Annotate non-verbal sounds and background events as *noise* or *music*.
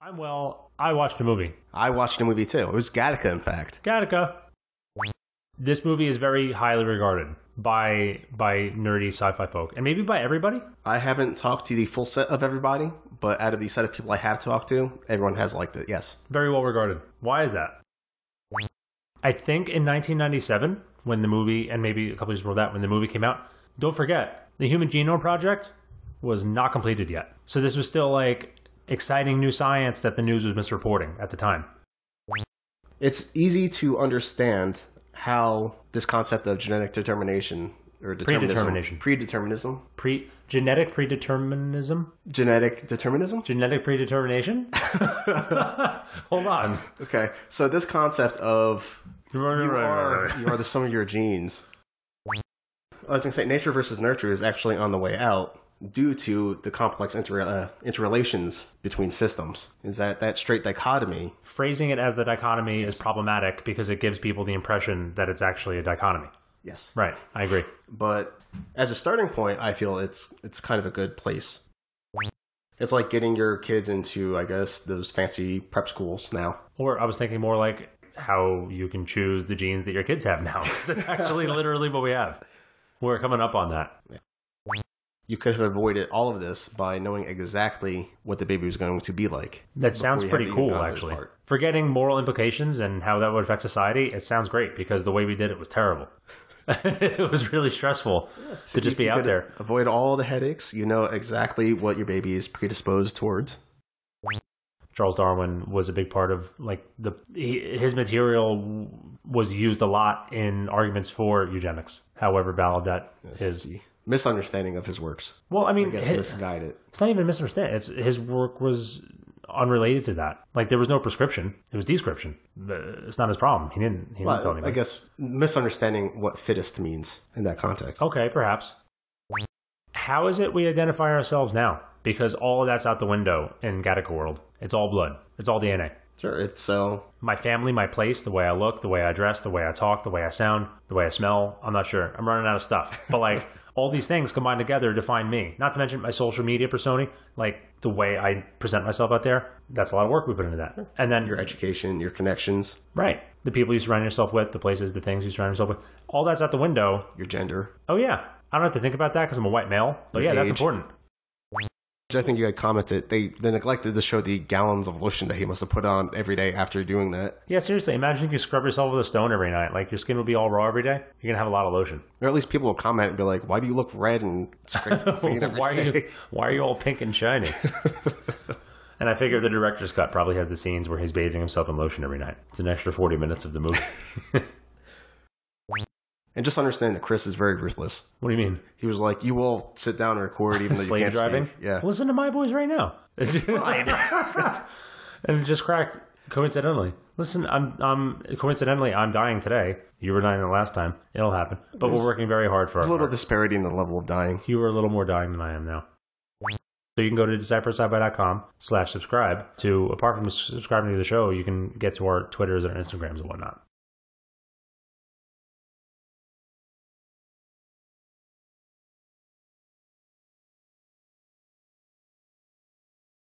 I'm well. I watched a movie. I watched a movie too. It was Gattaca, in fact. Gattaca. This movie is very highly regarded by by nerdy sci-fi folk, and maybe by everybody. I haven't talked to the full set of everybody, but out of the set of people I have talked to, everyone has liked it. Yes. Very well regarded. Why is that? I think in 1997, when the movie, and maybe a couple years before that, when the movie came out, don't forget the Human Genome Project was not completed yet. So this was still like exciting new science that the news was misreporting at the time. It's easy to understand how this concept of genetic determination or determinism, Predetermination. predeterminism, Pre genetic predeterminism, genetic determinism. genetic predetermination. *laughs* *laughs* Hold on. Okay, so this concept of you are you are the sum of your genes. I was gonna say nature versus nurture is actually on the way out due to the complex inter uh, interrelations between systems. Is that that straight dichotomy? Phrasing it as the dichotomy is problematic because it gives people the impression that it's actually a dichotomy. Yes, Right. I agree. but as a starting point, I feel it's it's kind of a good place. It's like getting your kids into, I guess, those fancy prep schools now. Or I was thinking more like how you can choose the genes that your kids have now. *laughs* That's actually literally what we have. We're coming up on that. You could have avoided all of this by knowing exactly what the baby was going to be like. That sounds pretty cool, gone to this actually. Forgetting moral implications and how that would affect society, it sounds great because the way we did it was terrible. *laughs* it was really stressful to just be out there. Avoid all the headaches. You know exactly what your baby is predisposed towards. Charles Darwin was a big part of like the he, his material was used a lot in arguments for eugenics. However valid that is. Misunderstanding of his works. Well, I mean, I guess his- misguided. it's not even misunderstanding. It's his work was unrelated to that. Like there was no prescription; it was description. It's not his problem. He didn't. He didn't tell Well, anybody. I guess misunderstanding what fittest means in that context. Okay, perhaps. How is it we identify ourselves now? Because all of that's out the window in Gattaca world. It's all blood. It's all DNA. Sure, it's so. My family, my place, the way I look, the way I dress, the way I talk, the way I sound, the way I smell. I'm not sure. I'm running out of stuff. But like *laughs* all these things combined together define me. Not to mention my social media persona, like the way I present myself out there. That's a lot of work we put into that. And then your education, your connections, right, the people you surround yourself with, the places, the things you surround yourself with. All that's out the window your gender. Oh yeah, I don't have to think about that because I'm a white male. But Your yeah, that's important. I think you had commented they they neglected to show the gallons of lotion that he must have put on every day after doing that, Yeah, seriously. Imagine if you scrub yourself with a stone every night. Like your skin will be all raw every day. You're gonna have a lot of lotion. or at least people will comment and be like, "Why do you look red and scrape the *laughs* feet every why are you? Why are you all pink and shiny? *laughs* and I figure the director's cut probably has the scenes where he's bathing himself in lotion every night. It's an extra 40 minutes of the movie. *laughs* And just understand that Chris is very ruthless. what do you mean? He was like, "You will sit down and record even though you Slave can't driving? speak." Yeah, Listen to my boys right now. *laughs* and it just cracked coincidentally. Listen, I'm, I'm coincidentally I'm dying today. You were dying the last time. It'll happen. But we're working very hard for a our little part. disparity in the level of dying. You are a little more dying than I am now. So you can go to decipherscifi.com slash subscribe to, apart from subscribing to the show, you can get to our Twitters and our Instagrams and whatnot.